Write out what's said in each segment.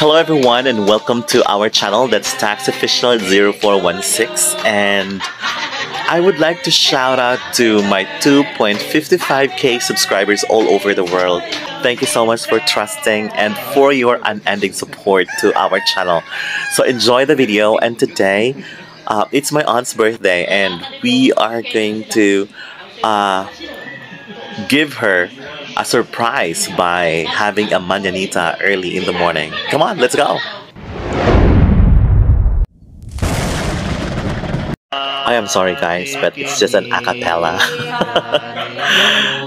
Hello everyone and welcome to our channel that's Tax Official 0416 and I would like to shout out to my 2.55k subscribers all over the world. Thank you so much for trusting and for your unending support to our channel. So enjoy the video and today uh, it's my aunt's birthday and we are going to uh, give her a surprise by having a mañanita early in the morning. Come on, let's go! I am sorry guys, but it's just an acapella.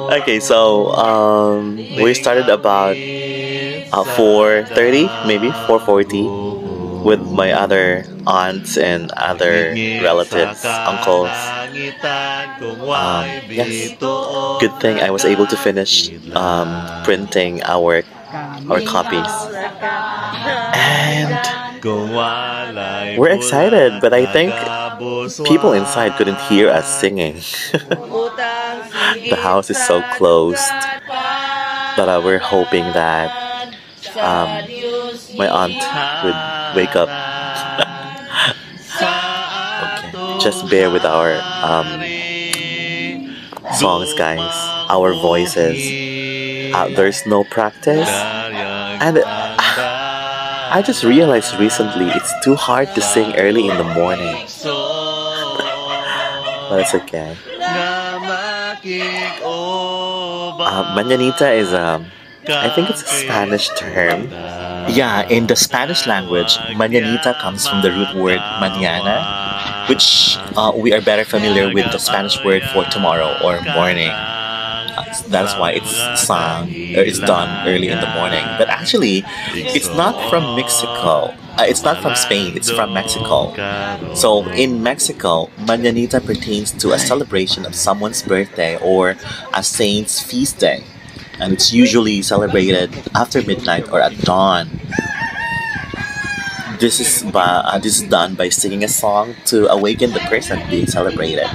okay, so um, we started about uh, 4.30, maybe 4.40 with my other aunts and other relatives, uncles. Um, yes, good thing I was able to finish um, printing our our copies. And we're excited, but I think people inside couldn't hear us singing. the house is so closed that uh, we're hoping that um, my aunt would wake up. Just bear with our um, songs, guys. Our voices. Uh, there's no practice, and uh, I just realized recently it's too hard to sing early in the morning. but it's okay. Uh, Mañanita is um, I think it's a Spanish term. Yeah, in the Spanish language, mañanita comes from the root word mañana, which uh, we are better familiar with the Spanish word for tomorrow or morning. That's why it's sung or it's done early in the morning. But actually, it's not from Mexico. Uh, it's not from Spain. It's from Mexico. So in Mexico, mañanita pertains to a celebration of someone's birthday or a saint's feast day and it's usually celebrated after midnight or at dawn. This is by, uh, this is done by singing a song to awaken the person being celebrated.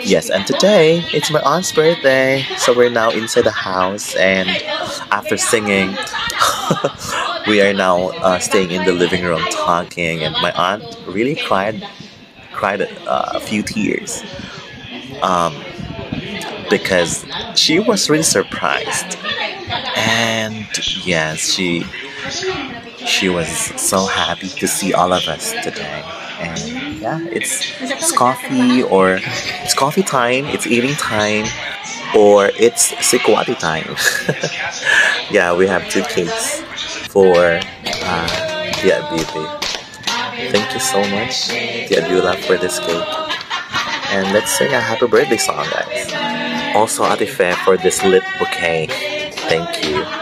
Yes, and today it's my aunt's birthday, so we're now inside the house, and after singing, we are now uh, staying in the living room talking, and my aunt really cried, cried uh, a few tears. Um, because she was really surprised and yes she she was so happy to see all of us today. And yeah it's it's coffee or it's coffee time it's eating time or it's sikwati time. Yeah we have two cakes for uh, Tia thank you so much Tia Beulah for this cake. And let's sing a happy birthday song guys. Also Atife for this lip bouquet. Thank you.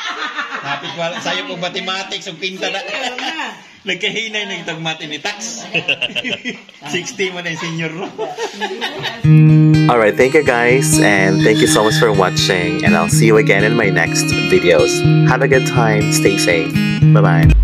Napit wala sayo pag mathematics ug pinta na. Nagkahinay na itong mati ni tax. 60 mo na yung senior ro. Alright, thank you guys, and thank you so much for watching, and I'll see you again in my next videos. Have a good time, stay safe, bye bye.